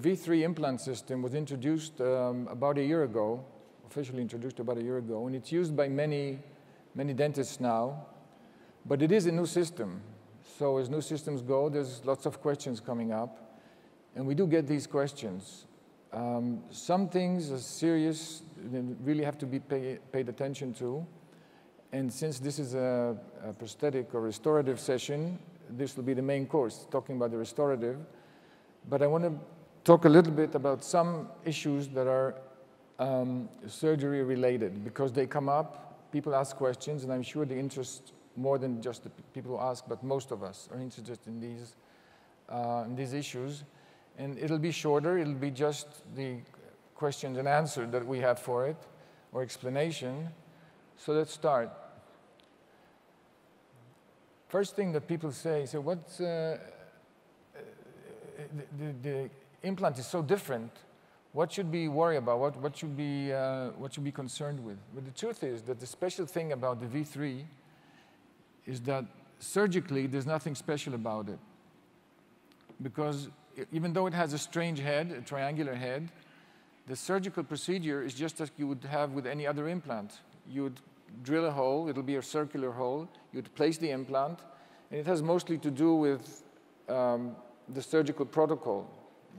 V3 implant system was introduced um, about a year ago, officially introduced about a year ago, and it's used by many, many dentists now. But it is a new system. So as new systems go, there's lots of questions coming up. And we do get these questions. Um, some things are serious, really have to be pay, paid attention to. And since this is a, a prosthetic or restorative session, this will be the main course, talking about the restorative. But I want to talk a little bit about some issues that are um, surgery related because they come up, people ask questions, and I'm sure they interest more than just the people who ask, but most of us are interested in these, uh, in these issues. And it'll be shorter, it'll be just the questions and answer that we have for it, or explanation. So let's start. First thing that people say, so what's, uh, the, the, implant is so different. What should we worry about? What, what, should, be, uh, what should be concerned with? But the truth is that the special thing about the V3 is that surgically there's nothing special about it. Because even though it has a strange head, a triangular head, the surgical procedure is just as you would have with any other implant. You would drill a hole, it'll be a circular hole, you'd place the implant, and it has mostly to do with um, the surgical protocol.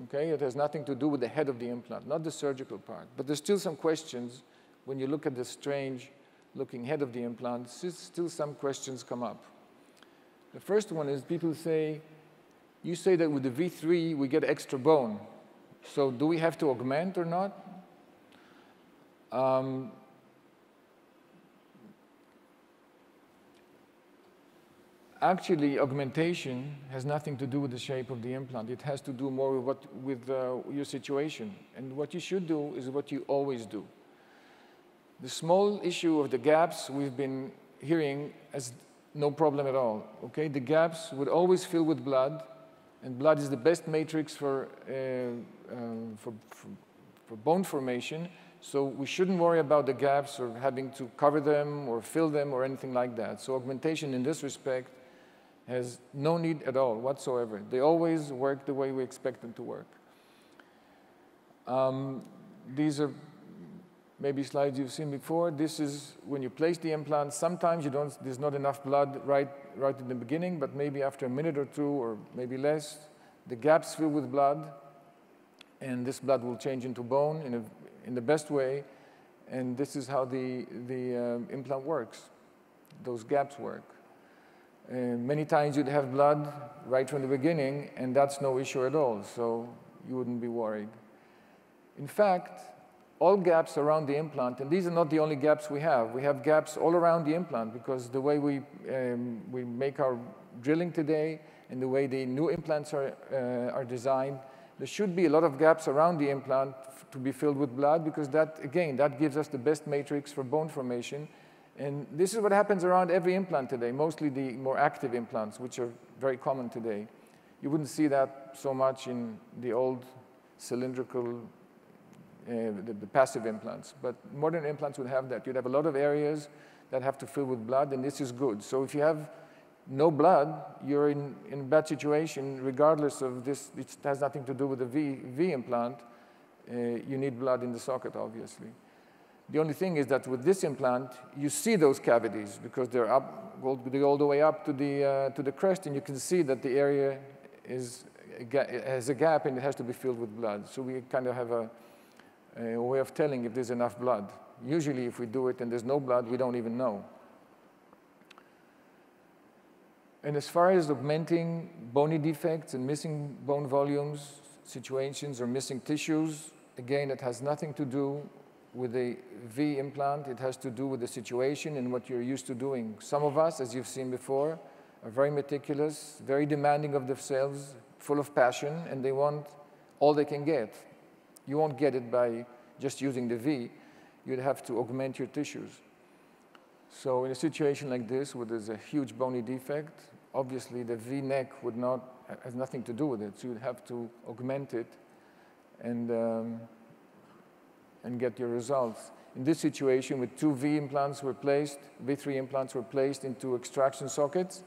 Okay, it has nothing to do with the head of the implant, not the surgical part. But there's still some questions when you look at the strange looking head of the implant, still some questions come up. The first one is people say, you say that with the V3 we get extra bone. So do we have to augment or not? Um, actually, augmentation has nothing to do with the shape of the implant. It has to do more with, what, with uh, your situation. And what you should do is what you always do. The small issue of the gaps we've been hearing as no problem at all. Okay, the gaps would always fill with blood, and blood is the best matrix for, uh, um, for, for, for bone formation. So we shouldn't worry about the gaps or having to cover them or fill them or anything like that. So augmentation in this respect has no need at all whatsoever. They always work the way we expect them to work. Um, these are maybe slides you've seen before. This is when you place the implant. Sometimes you don't, there's not enough blood right, right in the beginning, but maybe after a minute or two or maybe less, the gaps fill with blood, and this blood will change into bone in, a, in the best way, and this is how the, the um, implant works. Those gaps work. Many times you'd have blood right from the beginning, and that's no issue at all, so you wouldn't be worried. In fact, all gaps around the implant, and these are not the only gaps we have. We have gaps all around the implant because the way we, um, we make our drilling today and the way the new implants are, uh, are designed, there should be a lot of gaps around the implant to be filled with blood because that, again, that gives us the best matrix for bone formation. And this is what happens around every implant today, mostly the more active implants, which are very common today. You wouldn't see that so much in the old cylindrical uh, the, the, passive implants. But modern implants would have that. You'd have a lot of areas that have to fill with blood, and this is good. So if you have no blood, you're in, in a bad situation, regardless of this. It has nothing to do with the V, v implant. Uh, you need blood in the socket, obviously. The only thing is that with this implant, you see those cavities because they're up, go all the way up to the, uh, to the crest, and you can see that the area is, has a gap and it has to be filled with blood. So we kind of have a, a way of telling if there's enough blood. Usually if we do it and there's no blood, we don't even know. And as far as augmenting bony defects and missing bone volumes situations or missing tissues, again, it has nothing to do with a V implant. It has to do with the situation and what you're used to doing. Some of us, as you've seen before, are very meticulous, very demanding of themselves, full of passion, and they want all they can get. You won't get it by just using the V. You'd have to augment your tissues. So in a situation like this, where there's a huge bony defect, obviously the V neck would not, has nothing to do with it. So you'd have to augment it and, um, and get your results. In this situation, with two V implants were placed, V3 implants were placed into extraction sockets,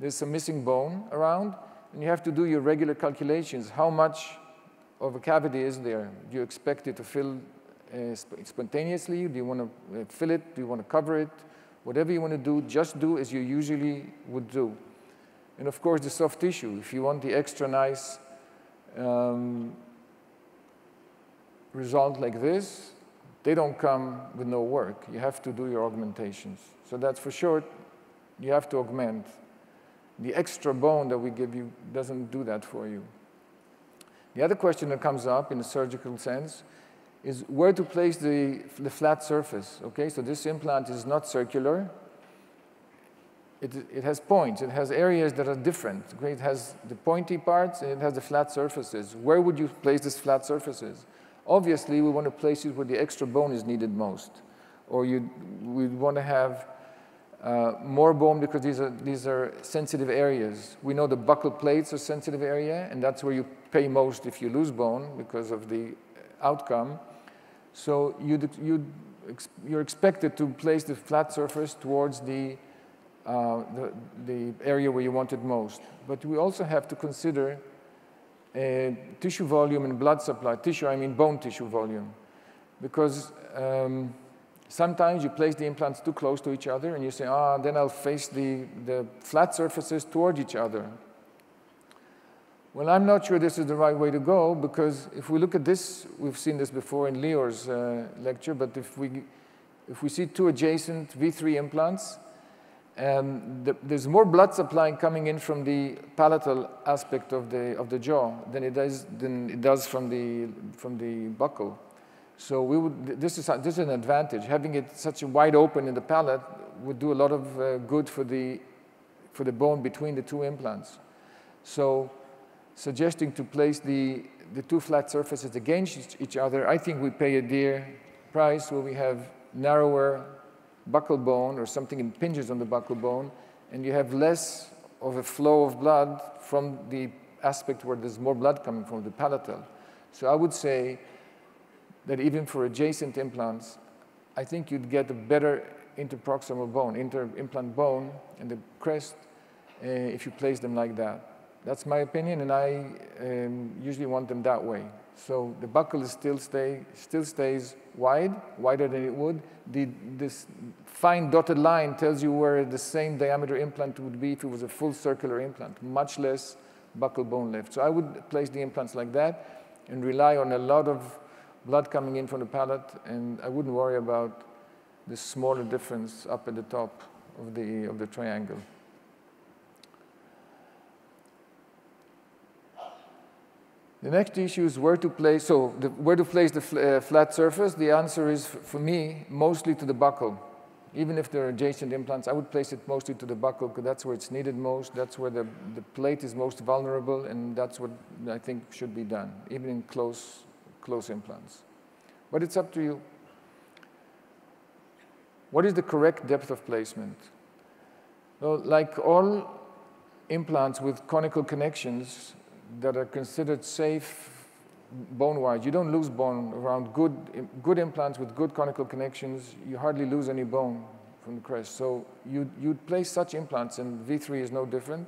there's some missing bone around, and you have to do your regular calculations. How much of a cavity is there? Do you expect it to fill uh, sp spontaneously? Do you want to uh, fill it? Do you want to cover it? Whatever you want to do, just do as you usually would do. And of course, the soft tissue. If you want the extra nice um, result like this, they don't come with no work. You have to do your augmentations. So that's for sure, you have to augment. The extra bone that we give you doesn't do that for you. The other question that comes up in a surgical sense is where to place the, the flat surface. Okay, so this implant is not circular. It, it has points. It has areas that are different. Okay? It has the pointy parts and it has the flat surfaces. Where would you place these flat surfaces? Obviously, we want to place it where the extra bone is needed most. Or you, we want to have uh, more bone because these are, these are sensitive areas. We know the buccal plates are sensitive area, and that's where you pay most if you lose bone because of the outcome. So you'd, you'd, you're expected to place the flat surface towards the, uh, the, the area where you want it most. But we also have to consider tissue volume and blood supply. Tissue, I mean bone tissue volume. Because um, sometimes you place the implants too close to each other and you say, ah, then I'll face the, the flat surfaces toward each other. Well, I'm not sure this is the right way to go because if we look at this, we've seen this before in Lior's uh, lecture, but if we, if we see two adjacent V3 implants, um, the, there's more blood supply coming in from the palatal aspect of the, of the jaw than it does, than it does from, the, from the buccal. So we would, this, is, this is an advantage. Having it such a wide open in the palate would do a lot of uh, good for the, for the bone between the two implants. So suggesting to place the, the two flat surfaces against each other, I think we pay a dear price where we have narrower buccal bone or something impinges on the buccal bone, and you have less of a flow of blood from the aspect where there's more blood coming from the palatal. So I would say that even for adjacent implants, I think you'd get a better interproximal bone, inter-implant bone and the crest uh, if you place them like that. That's my opinion, and I um, usually want them that way. So the buccal still, stay, still stays wide, wider than it would. The, this fine dotted line tells you where the same diameter implant would be if it was a full circular implant, much less buccal bone lift. So I would place the implants like that and rely on a lot of blood coming in from the palate, and I wouldn't worry about the smaller difference up at the top of the, of the triangle. The next issue is where to place, so the, where to place the fl uh, flat surface. The answer is, for me, mostly to the buccal. Even if they're adjacent implants, I would place it mostly to the buccal because that's where it's needed most. That's where the, the plate is most vulnerable, and that's what I think should be done, even in close, close implants. But it's up to you. What is the correct depth of placement? Well, like all implants with conical connections, that are considered safe bone-wise. You don't lose bone around good, good implants with good conical connections. You hardly lose any bone from the crest. So you, you'd place such implants, and V3 is no different,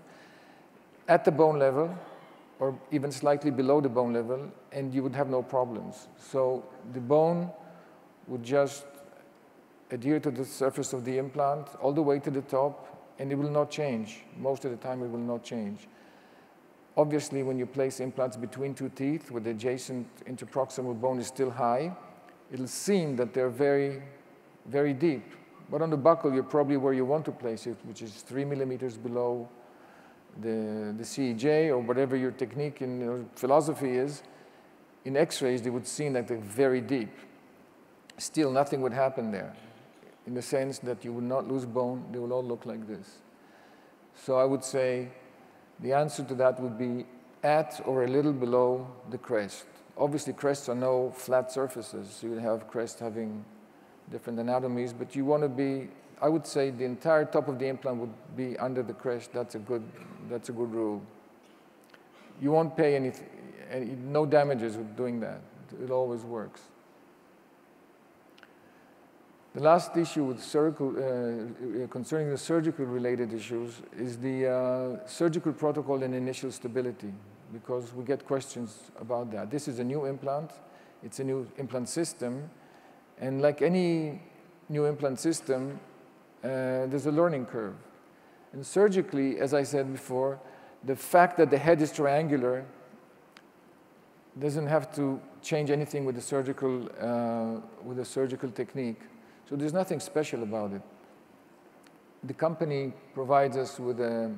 at the bone level or even slightly below the bone level, and you would have no problems. So the bone would just adhere to the surface of the implant all the way to the top, and it will not change. Most of the time, it will not change. Obviously, when you place implants between two teeth where the adjacent interproximal bone is still high, it'll seem that they're very, very deep. But on the buccal, you're probably where you want to place it, which is three millimeters below the, the CEJ or whatever your technique and your uh, philosophy is. In x-rays, they would seem that they're very deep. Still, nothing would happen there in the sense that you would not lose bone. They will all look like this. So I would say the answer to that would be at or a little below the crest. Obviously, crests are no flat surfaces. You have crests having different anatomies, but you want to be, I would say the entire top of the implant would be under the crest. That's a good, that's a good rule. You won't pay any, any no damages with doing that. It always works. The last issue with surgical, uh, concerning the surgical related issues is the uh, surgical protocol and initial stability. because we get questions about that. This is a new implant. It's a new implant system. And like any new implant system, uh, there's a learning curve. And surgically, as I said before, the fact that the head is triangular doesn't have to change anything with the surgical, uh, with the surgical technique. So there's nothing special about it. The company provides us with a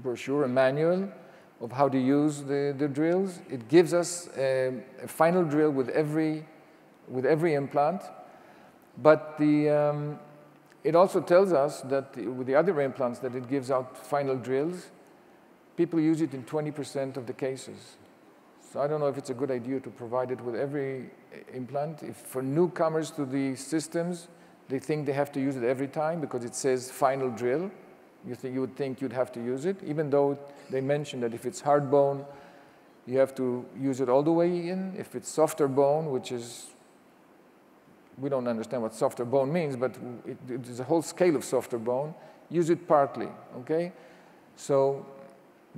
brochure, a manual of how to use the, the drills. It gives us a, a final drill with every, with every implant. But the, um, it also tells us that with the other implants that it gives out final drills, people use it in 20% of the cases. So I don't know if it's a good idea to provide it with every implant. If for newcomers to the systems, they think they have to use it every time because it says final drill. You, think, you would think you'd have to use it, even though they mentioned that if it's hard bone, you have to use it all the way in. If it's softer bone, which is, we don't understand what softer bone means, but it, there's a whole scale of softer bone, use it partly, okay? So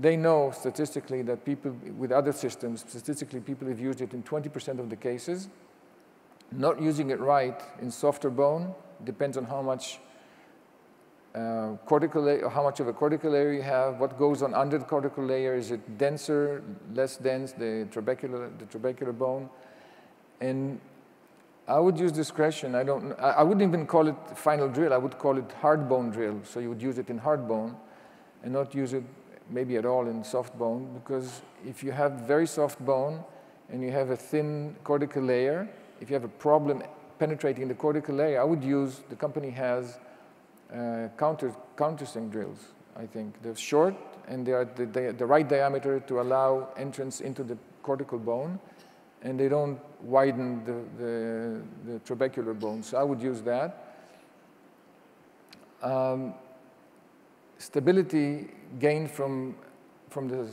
they know statistically that people with other systems, statistically people have used it in 20% of the cases. Not using it right in softer bone depends on how much uh, cortical layer, how much of a cortical layer you have, what goes on under the cortical layer, is it denser, less dense, the trabecular, the trabecular bone. And I would use discretion. I, don't, I wouldn't even call it final drill. I would call it hard bone drill. So you would use it in hard bone and not use it maybe at all in soft bone, because if you have very soft bone and you have a thin cortical layer, if you have a problem penetrating the cortical layer, I would use, the company has uh, counter, countersink drills, I think. They're short and they are the, the, the right diameter to allow entrance into the cortical bone, and they don't widen the, the, the trabecular bone. So I would use that. Um, stability gained from, from the,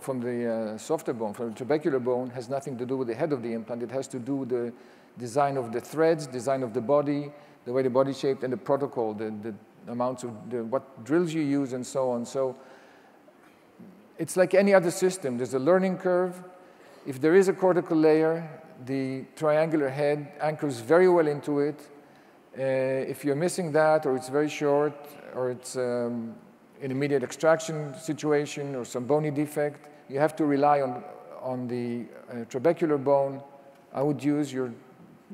from the uh, softer bone, from the trabecular bone, has nothing to do with the head of the implant. It has to do with the design of the threads, design of the body, the way the body shaped, and the protocol, the, the amounts of the, what drills you use, and so on. So it's like any other system. There's a learning curve. If there is a cortical layer, the triangular head anchors very well into it. Uh, if you're missing that, or it's very short, or it's um, an immediate extraction situation or some bony defect, you have to rely on, on the uh, trabecular bone. I would use your,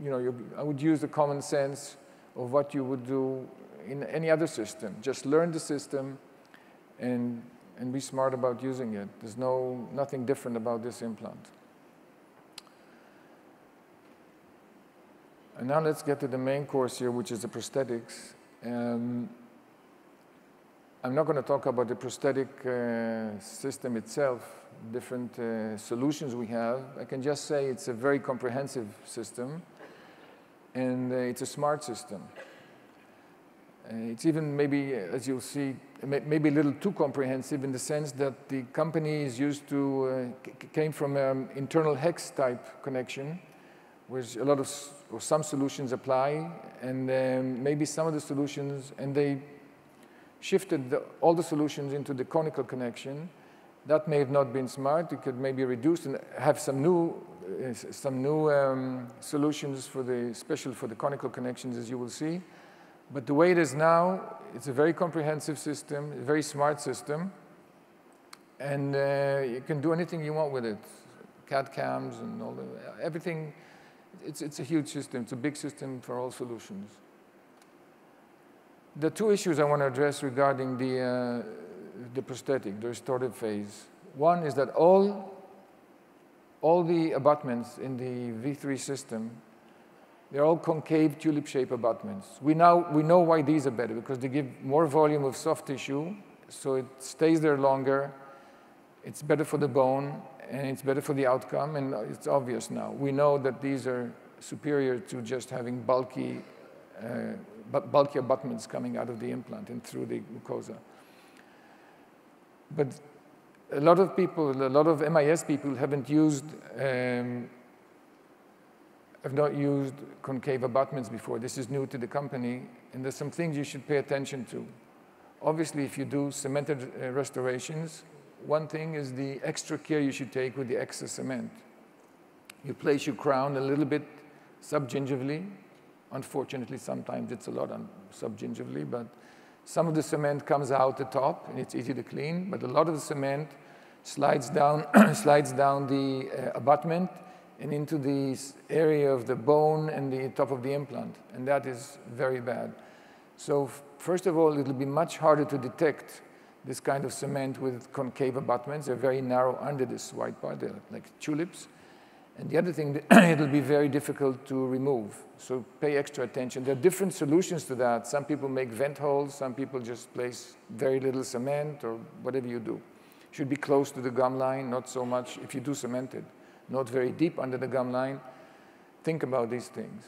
you know, your, I would use the common sense of what you would do in any other system. Just learn the system and, and be smart about using it. There's no, nothing different about this implant. And now let's get to the main course here, which is the prosthetics. Um, I'm not going to talk about the prosthetic uh, system itself, different uh, solutions we have. I can just say it's a very comprehensive system and uh, it's a smart system. Uh, it's even maybe, as you'll see, maybe a little too comprehensive in the sense that the company is used to, uh, came from an internal hex type connection, which a lot of, or some solutions apply, and um, maybe some of the solutions, and they shifted the, all the solutions into the conical connection. That may have not been smart. You could maybe reduce and have some new, uh, some new um, solutions for the, special for the conical connections, as you will see. But the way it is now, it's a very comprehensive system, a very smart system, and uh, you can do anything you want with it. CAD cams and all the, everything. It's, it's a huge system. It's a big system for all solutions the two issues I want to address regarding the, uh, the prosthetic, the restorative phase. One is that all, all the abutments in the V3 system, they're all concave tulip-shaped abutments. We, now, we know why these are better, because they give more volume of soft tissue, so it stays there longer, it's better for the bone, and it's better for the outcome, and it's obvious now. We know that these are superior to just having bulky uh, bulky abutments coming out of the implant and through the mucosa. But a lot of people, a lot of MIS people haven't used, um, have not used concave abutments before. This is new to the company, and there's some things you should pay attention to. Obviously, if you do cemented uh, restorations one thing is the extra care you should take with the excess cement. You place your crown a little bit subgingivally. Unfortunately, sometimes it's a lot subgingivally, but some of the cement comes out the top and it's easy to clean, but a lot of the cement slides down, slides down the uh, abutment and into the area of the bone and the top of the implant, and that is very bad. So first of all, it'll be much harder to detect this kind of cement with concave abutments. They're very narrow under this white part, they're like tulips. And the other thing, it'll be very difficult to remove. So pay extra attention. There are different solutions to that. Some people make vent holes. Some people just place very little cement or whatever you do. Should be close to the gum line, not so much if you do cement it, not very deep under the gum line. Think about these things.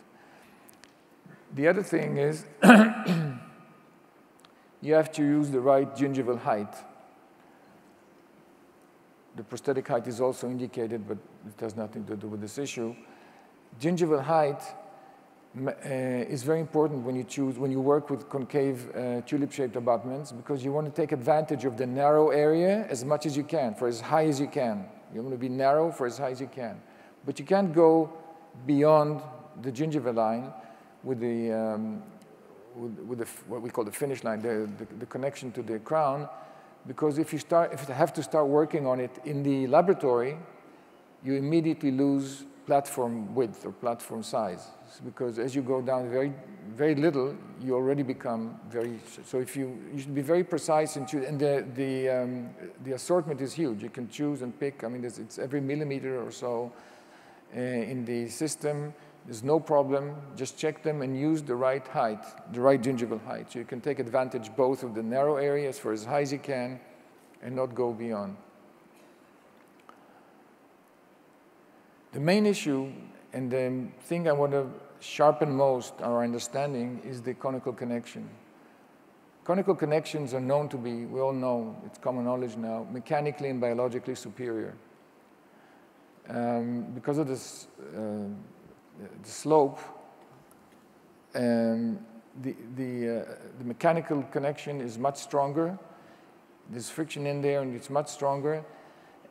The other thing is you have to use the right gingival height. The prosthetic height is also indicated, but it has nothing to do with this issue. Gingival height uh, is very important when you choose, when you work with concave uh, tulip-shaped abutments because you want to take advantage of the narrow area as much as you can, for as high as you can. You want to be narrow for as high as you can. But you can't go beyond the gingival line with the, um, with, with the, what we call the finish line, the, the, the, connection to the crown, because if you, start, if you have to start working on it in the laboratory, you immediately lose platform width or platform size. Because as you go down very, very little, you already become very, so if you, you should be very precise and choose, and the, the, um, the assortment is huge. You can choose and pick, I mean, it's every millimeter or so uh, in the system. There's no problem. Just check them and use the right height, the right gingival height. So you can take advantage both of the narrow areas for as high as you can and not go beyond. The main issue and the thing I want to sharpen most our understanding is the conical connection. Conical connections are known to be, we all know, it's common knowledge now, mechanically and biologically superior. Um, because of this uh, the slope, um, the, the, uh, the mechanical connection is much stronger. There's friction in there and it's much stronger.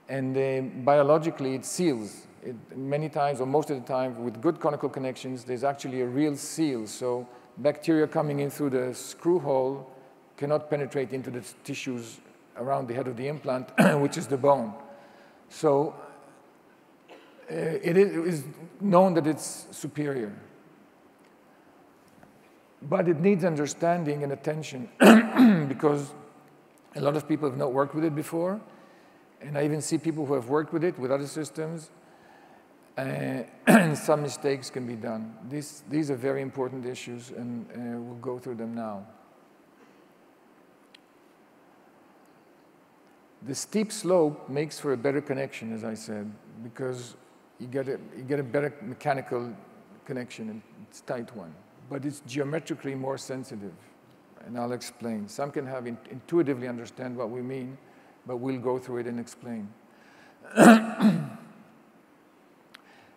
And uh, biologically, it seals. It, many times, or most of the time, with good conical connections, there's actually a real seal. So bacteria coming in through the screw hole cannot penetrate into the tissues around the head of the implant, which is the bone. So it is known that it's superior. But it needs understanding and attention because a lot of people have not worked with it before. And I even see people who have worked with it with other systems. Uh, and some mistakes can be done. These, these are very important issues, and uh, we'll go through them now. The steep slope makes for a better connection, as I said, because you get a, you get a better mechanical connection, and it's tight one. But it's geometrically more sensitive, and I'll explain. Some can have in, intuitively understand what we mean, but we'll go through it and explain.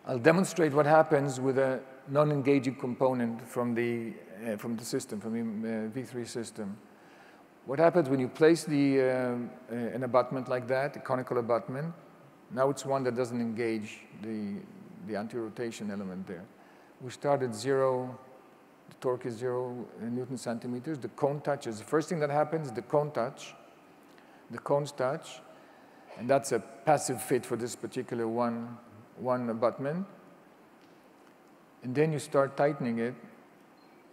I'll demonstrate what happens with a non-engaging component from the, uh, from the system, from the uh, V3 system. What happens when you place the, uh, uh, an abutment like that, a conical abutment, now it's one that doesn't engage the, the anti-rotation element there. We start at zero, the torque is zero Newton centimeters. The cone touches. The first thing that happens, the cone touch. The cones touch, and that's a passive fit for this particular one, one abutment. And then you start tightening it,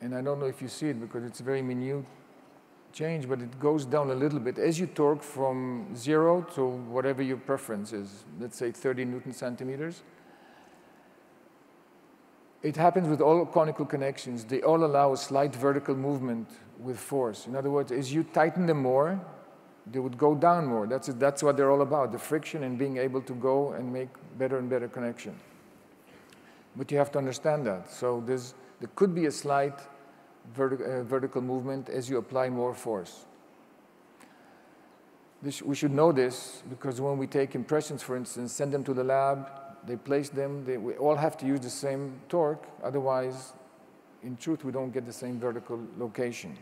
and I don't know if you see it because it's very minute change, but it goes down a little bit as you torque from zero to whatever your preference is, let's say 30 Newton centimeters. It happens with all conical connections. They all allow a slight vertical movement with force. In other words, as you tighten them more, they would go down more. That's, that's what they're all about, the friction and being able to go and make better and better connection. But you have to understand that. So there's, there could be a slight uh, vertical movement as you apply more force. This, we should know this because when we take impressions, for instance, send them to the lab, they place them, they, we all have to use the same torque, otherwise, in truth, we don't get the same vertical location.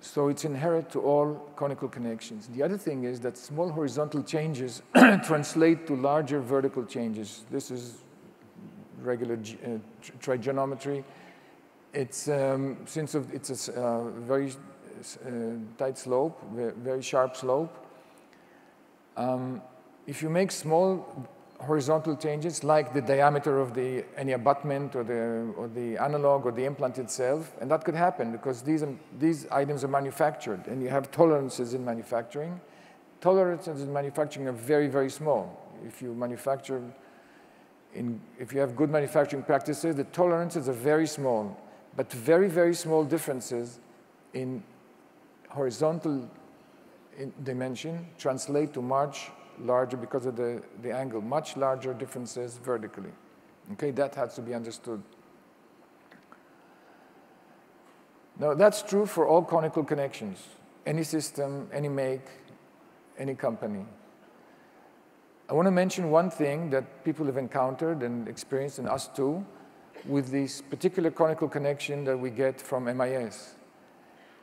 So it's inherent to all conical connections. The other thing is that small horizontal changes translate to larger vertical changes. This is regular uh, trigonometry. It's um, since of, it's a uh, very uh, tight slope, very sharp slope. Um, if you make small horizontal changes like the diameter of the, any abutment or the, or the analog or the implant itself. And that could happen because these, these items are manufactured and you have tolerances in manufacturing. Tolerances in manufacturing are very, very small. If you manufacture, in, if you have good manufacturing practices, the tolerances are very small, but very, very small differences in horizontal in dimension translate to much larger because of the, the angle, much larger differences vertically. Okay, that has to be understood. Now, that's true for all conical connections, any system, any make, any company. I want to mention one thing that people have encountered and experienced, and us too, with this particular conical connection that we get from MIS.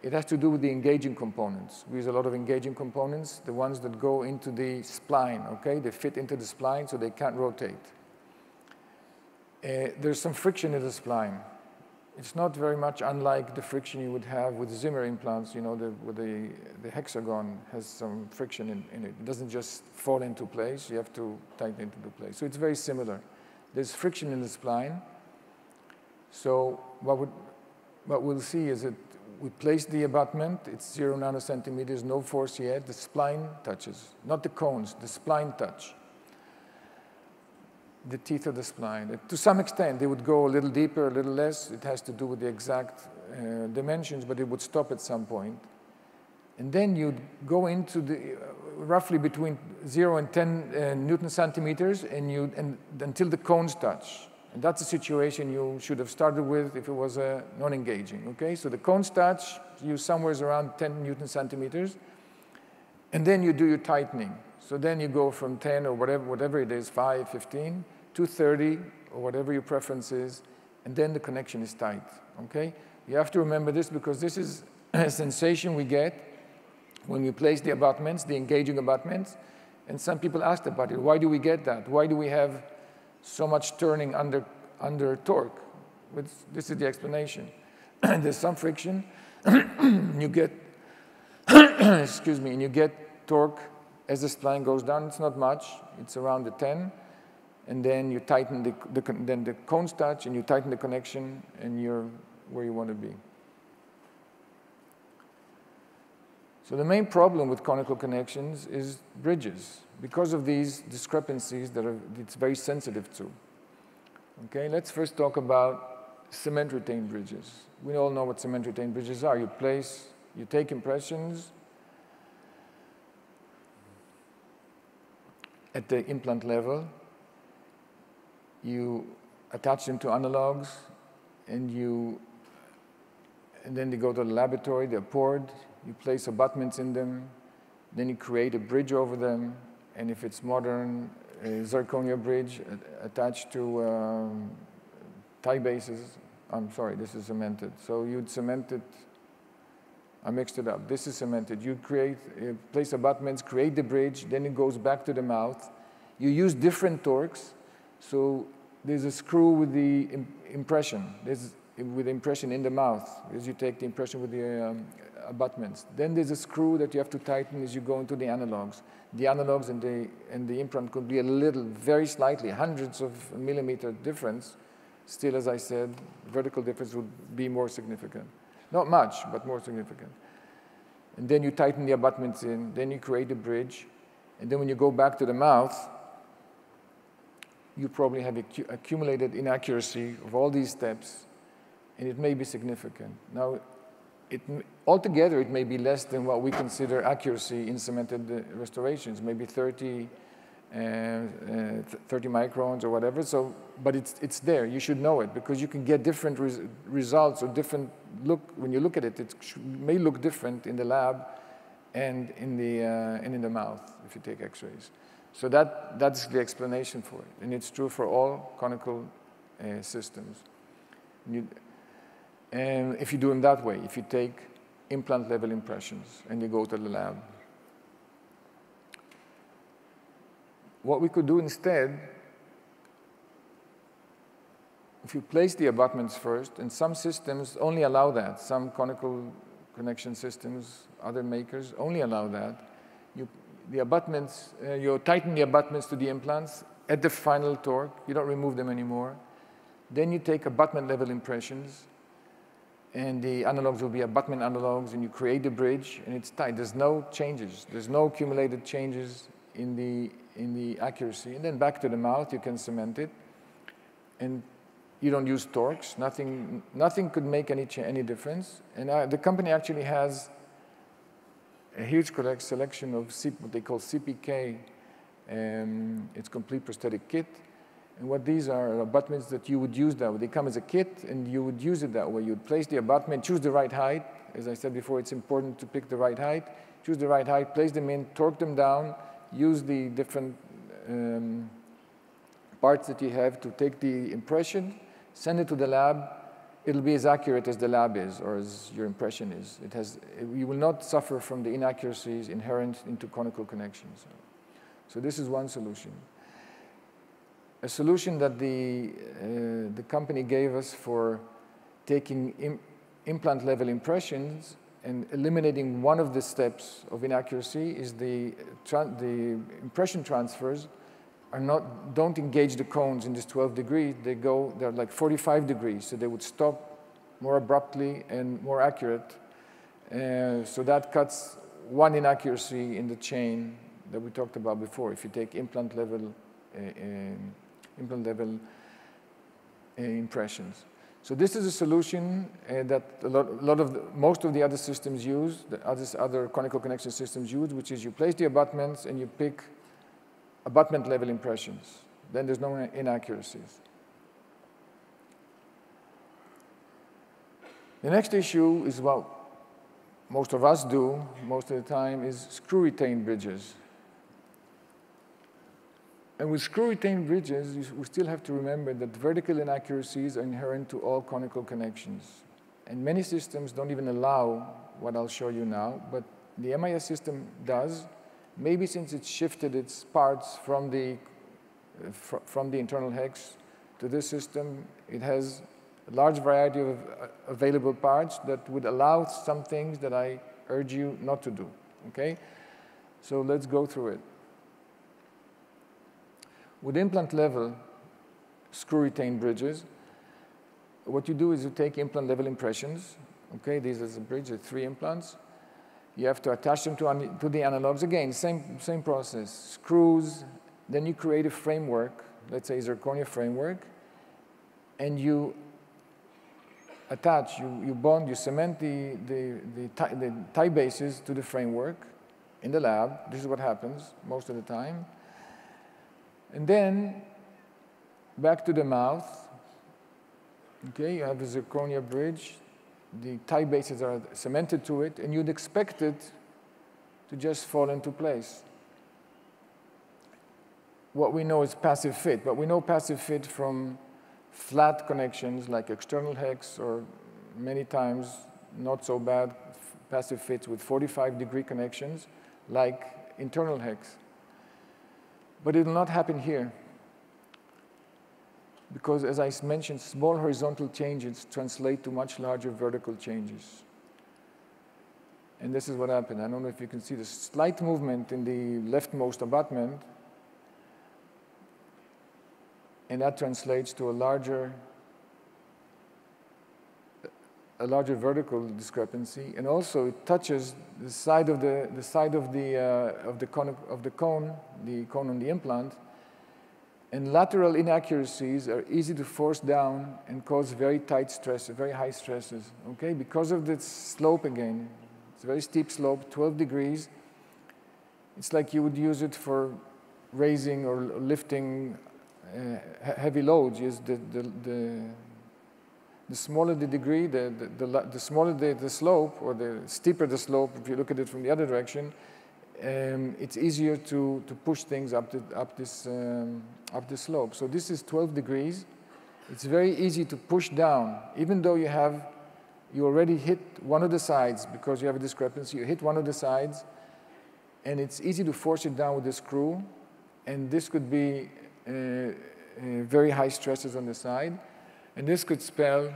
It has to do with the engaging components. We use a lot of engaging components, the ones that go into the spline, okay? They fit into the spline so they can't rotate. Uh, there's some friction in the spline. It's not very much unlike the friction you would have with Zimmer implants, you know, the, the, the hexagon has some friction in, in, it. It doesn't just fall into place, you have to tighten it into place. So it's very similar. There's friction in the spline. So what, would, what we'll see is that we place the abutment, it's zero Newton centimeters, no force yet, the spline touches, not the cones, the spline touch. The teeth of the spline. To some extent, they would go a little deeper, a little less. It has to do with the exact uh, dimensions, but it would stop at some point. And then you'd go into the uh, roughly between zero and 10 uh, Newton centimeters and you, and, until the cones touch. And that's a situation you should have started with if it was a non-engaging, okay? So the cones touch, you somewhere around 10 Newton centimeters, and then you do your tightening. So then you go from 10 or whatever, whatever it is, 5, 15, to 30, or whatever your preference is, and then the connection is tight, okay? You have to remember this because this is a sensation we get when we place the abutments, the engaging abutments, and some people asked about it. Why do we get that? Why do we have so much turning under, under torque. This is the explanation. There's some friction, you get, excuse me, and you get torque as the spline goes down. It's not much, it's around the 10. And then you tighten the, the then the cones touch and you tighten the connection and you're where you want to be. So the main problem with conical connections is bridges because of these discrepancies that are, it's very sensitive to. Okay, let's first talk about cement retained bridges. We all know what cement retained bridges are. You place, you take impressions at the implant level, you attach them to analogs, and you and then they go to the laboratory, they're poured, you place abutments in them, then you create a bridge over them, and if it's modern, a zirconia bridge attached to um, Ti-bases, I'm sorry, this is cemented. So you'd cement it, I mixed it up. This is cemented. You create, you place abutments, create the bridge, then it goes back to the mouth. You use different torques. So there's a screw with the impression. There's with impression in the mouth, as you take the impression with the um, abutments. Then there's a screw that you have to tighten as you go into the analogs. The analogs and the, and the implant could be a little, very slightly, hundreds of millimeter difference. Still, as I said, vertical difference would be more significant. Not much, but more significant. And then you tighten the abutments in, then you create a bridge, and then when you go back to the mouth, you probably have accumulated inaccuracy of all these steps, and it may be significant. Now, it, altogether, it may be less than what we consider accuracy in cemented uh, restorations, maybe 30, uh, uh, 30 microns or whatever. So, but it's, it's there. You should know it because you can get different res results or different look. When you look at it, it may look different in the lab and in the, uh, and in the mouth if you take x-rays. So that, that's the explanation for it. And it's true for all conical uh, systems. You, and if you do them that way, if you take implant level impressions, and you go to the lab. What we could do instead, if you place the abutments first, and some systems only allow that, some conical connection systems, other makers only allow that, you, the abutments, uh, you tighten the abutments to the implants at the final torque, you don't remove them anymore. Then you take abutment level impressions, and the analogs will be abutment analogs, and you create the bridge, and it's tight. There's no changes. There's no accumulated changes in the, in the accuracy. And then back to the mouth, you can cement it. And you don't use torques. Nothing, nothing could make any, any difference. And uh, the company actually has a huge selection of C what they call CPK. Um, it's complete prosthetic kit. And what these are abutments that you would use that way. They come as a kit, and you would use it that way. You'd place the abutment, choose the right height. As I said before, it's important to pick the right height. Choose the right height, place them in, torque them down, use the different um, parts that you have to take the impression, send it to the lab. It'll be as accurate as the lab is or as your impression is. It has, you will not suffer from the inaccuracies inherent into conical connections. So this is one solution a solution that the, uh, the company gave us for taking Im implant level impressions and eliminating one of the steps of inaccuracy is the, the impression transfers are not, don't engage the cones in this 12 degree, They go, they're like 45 degrees, so they would stop more abruptly and more accurate. Uh, so that cuts one inaccuracy in the chain that we talked about before. If you take implant level uh, um, implant level uh, impressions. So this is a solution uh, that a lot, a lot, of the, most of the other systems use, the others, other conical connection systems use, which is you place the abutments and you pick abutment level impressions. Then there's no inaccuracies. The next issue is what most of us do most of the time is screw retained bridges. And with screw-retained bridges, we still have to remember that vertical inaccuracies are inherent to all conical connections. And many systems don't even allow what I'll show you now, but the MIS system does. Maybe since it shifted its parts from the, fr from the internal hex to this system, it has a large variety of uh, available parts that would allow some things that I urge you not to do, okay? So let's go through it. With implant level screw retained bridges, what you do is you take implant level impressions. Okay, these is a bridge, three implants. You have to attach them to, to the analogs. Again, same, same process. Screws, then you create a framework, let's say zirconia framework, and you attach, you, you bond, you cement the, the, the, tie, the Ti-bases to the framework in the lab. This is what happens most of the time. And then back to the mouth. Okay, you have the zirconia bridge. The Ti-bases are cemented to it, and you'd expect it to just fall into place. What we know is passive fit, but we know passive fit from flat connections like external hex or many times not so bad passive fits with 45 degree connections like internal hex. But it will not happen here. Because as I mentioned, small horizontal changes translate to much larger vertical changes. And this is what happened. I don't know if you can see the slight movement in the leftmost abutment. And that translates to a larger a larger vertical discrepancy, and also it touches the side of the, the side of the, uh, of, the cone, of the cone, the cone on the implant, and lateral inaccuracies are easy to force down and cause very tight stress, very high stresses, okay? Because of the slope again, it's a very steep slope, 12 degrees. It's like you would use it for raising or lifting uh, heavy loads. The, the, the the smaller the degree, the, the, the, the smaller the, the slope, or the steeper the slope, if you look at it from the other direction, um, it's easier to, to push things up, the, up, this, um, up the slope. So this is 12 degrees. It's very easy to push down, even though you have you already hit one of the sides because you have a discrepancy. You hit one of the sides, and it's easy to force it down with a screw, and this could be uh, uh, very high stresses on the side, and this could spell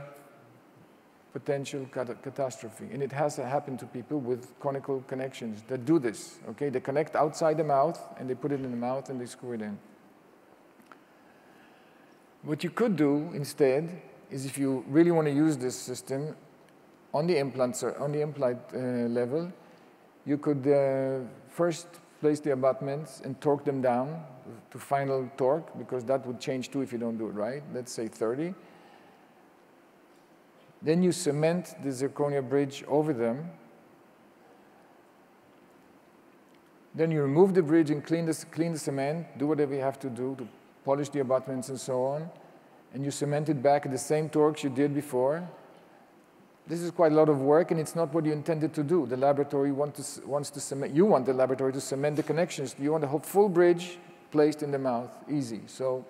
potential cat catastrophe. And it has happened to people with conical connections that do this, okay? They connect outside the mouth, and they put it in the mouth, and they screw it in. What you could do instead is if you really want to use this system on the implant, on the implant uh, level, you could uh, first place the abutments and torque them down to final torque, because that would change too if you don't do it right. Let's say 30. Then you cement the zirconia bridge over them. Then you remove the bridge and clean the, clean the cement, do whatever you have to do to polish the abutments and so on. And you cement it back at the same torques you did before. This is quite a lot of work, and it's not what you intended to do. The laboratory want to, wants to cement, you want the laboratory to cement the connections. You want a whole full bridge placed in the mouth, easy. So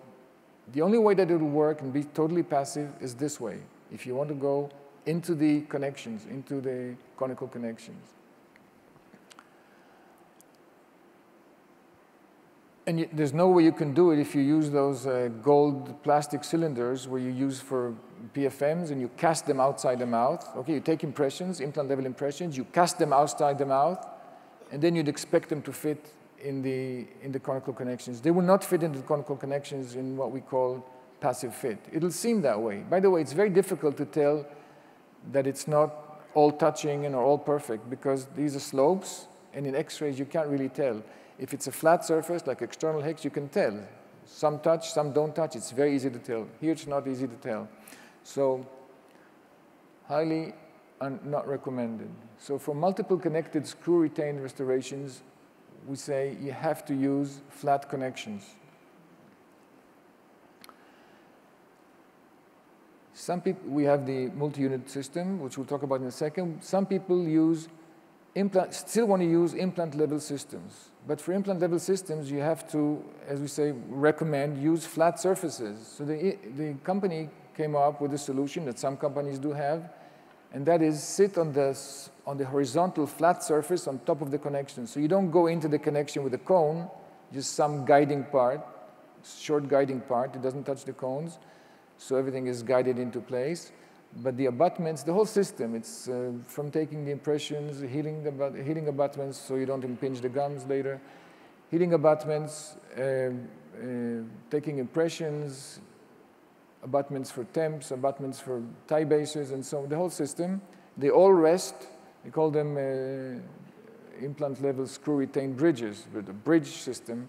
the only way that it will work and be totally passive is this way if you want to go into the connections, into the conical connections. And there's no way you can do it if you use those uh, gold plastic cylinders where you use for PFMs and you cast them outside the mouth. Okay, you take impressions, implant level impressions, you cast them outside the mouth, and then you'd expect them to fit in the, in the conical connections. They will not fit into the conical connections in what we call passive fit. It'll seem that way. By the way, it's very difficult to tell that it's not all touching and all perfect because these are slopes, and in X-rays you can't really tell. If it's a flat surface, like external hex, you can tell. Some touch, some don't touch. It's very easy to tell. Here it's not easy to tell. So highly not recommended. So for multiple connected screw retained restorations, we say you have to use flat connections. Some people, we have the multi-unit system, which we'll talk about in a second. Some people use implant, still want to use implant level systems. But for implant level systems, you have to, as we say, recommend use flat surfaces. So the, the company came up with a solution that some companies do have, and that is sit on the, on the horizontal flat surface on top of the connection. So you don't go into the connection with a cone, just some guiding part, short guiding part, it doesn't touch the cones so everything is guided into place. But the abutments, the whole system, it's uh, from taking the impressions, healing, the, healing abutments so you don't impinge the gums later, healing abutments, uh, uh, taking impressions, abutments for temps, abutments for Ti-bases, and so on, the whole system. They all rest, we call them uh, implant level screw retained bridges, with the bridge system.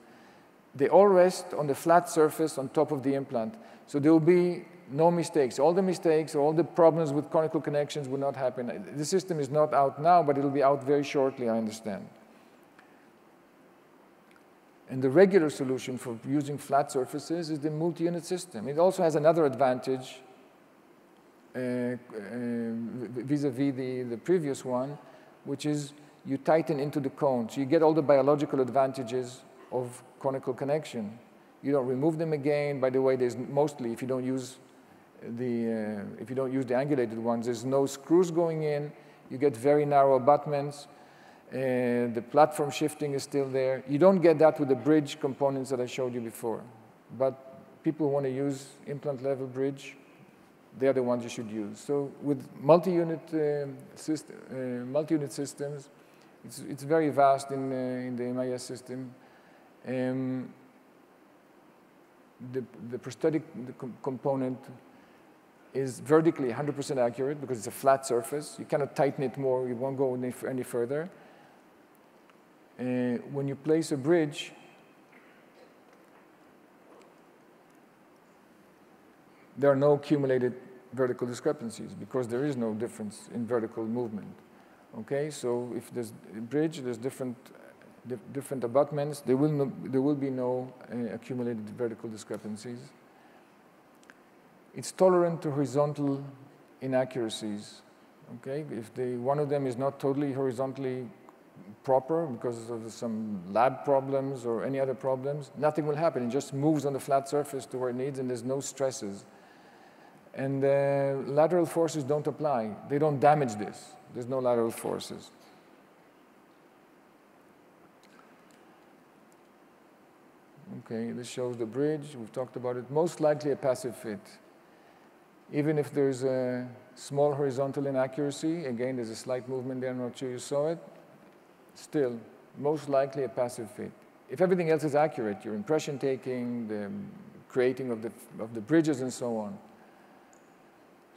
They all rest on the flat surface on top of the implant. So there will be no mistakes. All the mistakes, all the problems with conical connections will not happen. The system is not out now, but it'll be out very shortly, I understand. And the regular solution for using flat surfaces is the multi-unit system. It also has another advantage uh, uh, vis-a-vis -vis the, the previous one, which is you tighten into the cone. So you get all the biological advantages of conical connection. You don't remove them again. By the way, there's mostly, if you don't use the, uh, if you don't use the angulated ones, there's no screws going in. You get very narrow abutments. and the platform shifting is still there. You don't get that with the bridge components that I showed you before. But people want to use implant level bridge, they're the ones you should use. So with multi-unit uh, system, uh, multi-unit systems, it's, it's very vast in, uh, in the MIS system. Um, the, the prosthetic component is vertically 100% accurate because it's a flat surface. You cannot tighten it more. You won't go any, any further. Uh, when you place a bridge, there are no accumulated vertical discrepancies because there is no difference in vertical movement. Okay, so if there's a bridge, there's different different abutments, there will, no, there will be no uh, accumulated vertical discrepancies. It's tolerant to horizontal inaccuracies. Okay, if the, one of them is not totally horizontally proper because of some lab problems or any other problems, nothing will happen. It just moves on the flat surface to where it needs and there's no stresses. And uh, lateral forces don't apply. They don't damage this. There's no lateral forces. Okay, this shows the bridge. We've talked about it. Most likely a passive fit. Even if there's a small horizontal inaccuracy, again, there's a slight movement there, I'm not sure you saw it, still, most likely a passive fit. If everything else is accurate, your impression taking, the creating of the, of the bridges and so on.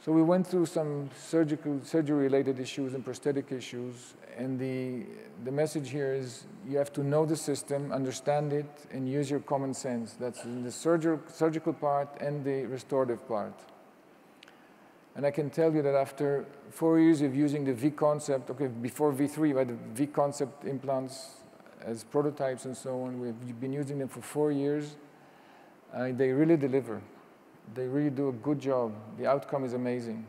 So we went through some surgical, surgery-related issues and prosthetic issues, and the, the message here is you have to know the system, understand it, and use your common sense. That's in the surgical, surgical part and the restorative part. And I can tell you that after four years of using the V-concept, okay, before V3, we had the V-concept implants as prototypes and so on. We've been using them for four years. Uh, they really deliver. They really do a good job. The outcome is amazing.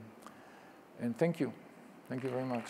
And thank you. Thank you very much.